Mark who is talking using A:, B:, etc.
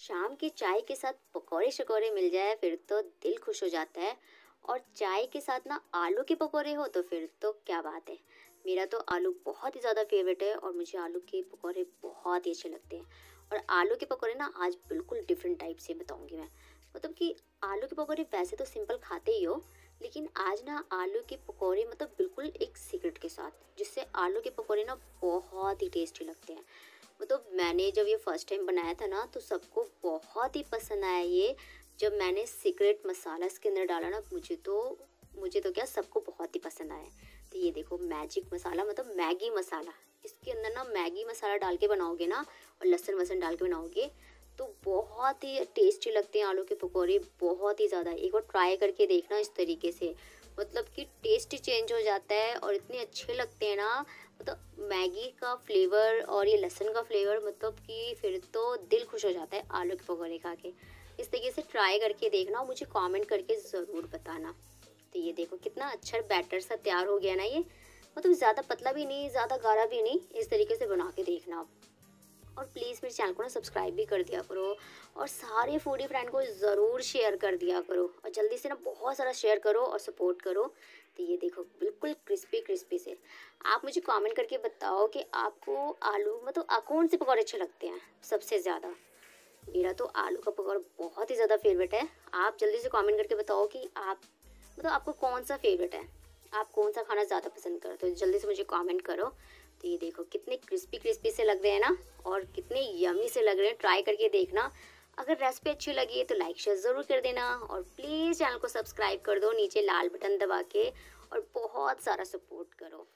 A: शाम की चाय के साथ पकौड़े शकौड़े मिल जाए, फिर तो दिल खुश हो जाता है। और चाय के साथ ना आलू के पकौड़े हो तो फिर तो क्या बात है। मेरा तो आलू बहुत ही ज़्यादा फेवरेट है और मुझे आलू के पकौड़े बहुत ही अच्छे लगते हैं। और आलू के पकौड़े ना आज बिल्कुल डिफरेंट टाइप से बताऊँगी मैं। मतलब कि आलू के पकौड़े वैसे तो सिंपल खाते ही हो, लेकिन आज ना आलू के पकौड़े मतलब बिल्कुल एक सीक्रेट के साथ, जिससे आलू के पकौड़े ना बहुत ही टेस्टी लगते हैं। मतलब मैंने जब ये फ़र्स्ट टाइम बनाया था ना तो सबको बहुत ही पसंद आया ये। जब मैंने सीक्रेट मसाला इसके अंदर डाला ना, मुझे तो मुझे तो क्या सबको बहुत ही पसंद आया। तो ये देखो मैजिक मसाला मतलब मैगी मसाला इसके अंदर ना मैगी मसाला डाल के बनाओगे ना, और लहसुन वसन डाल के बनाओगे तो बहुत ही टेस्टी लगते हैं आलू के पकौड़े, बहुत ही ज़्यादा। एक बार ट्राई करके देखना इस तरीके से। मतलब कि टेस्ट चेंज हो जाता है और इतने अच्छे लगते हैं ना। मतलब मैगी का फ्लेवर और ये लहसुन का फ्लेवर मतलब कि फिर तो दिल खुश हो जाता है आलू के पकौड़े खा के। इस तरीके से ट्राई करके देखना और मुझे कमेंट करके ज़रूर बताना। तो ये देखो कितना अच्छा बैटर सा तैयार हो गया ना ये। मतलब ज़्यादा पतला भी नहीं, ज़्यादा गाढ़ा भी नहीं, इस तरीके से बना के देखना आप। और प्लीज़ मेरे चैनल को ना सब्सक्राइब भी कर दिया करो और सारे फूडी फ्रेंड को ज़रूर शेयर कर दिया करो और जल्दी से ना बहुत सारा शेयर करो और सपोर्ट करो। तो ये देखो, बिल्कुल क्रिस्पी क्रिस्पी से। आप मुझे कमेंट करके बताओ कि आपको आलू मतलब कौन से पकौड़े अच्छे लगते हैं सबसे ज़्यादा? मेरा तो आलू का पकौड़ा बहुत ही ज़्यादा फेवरेट है। आप जल्दी से कमेंट करके बताओ कि आप मतलब आपको कौन सा फेवरेट है? आप कौन सा खाना ज़्यादा पसंद करते हो? जल्दी से मुझे कमेंट करो। तो ये देखो, कितने क्रिस्पी क्रिस्पी से लग रहे हैं ना। और कितने यमी से लग रहे हैं ट्राई करके देखना। अगर रेसिपी अच्छी लगी है तो लाइक शेयर ज़रूर कर देना और प्लीज़ चैनल को सब्सक्राइब कर दो, नीचे लाल बटन दबा के और बहुत सारा सपोर्ट करो।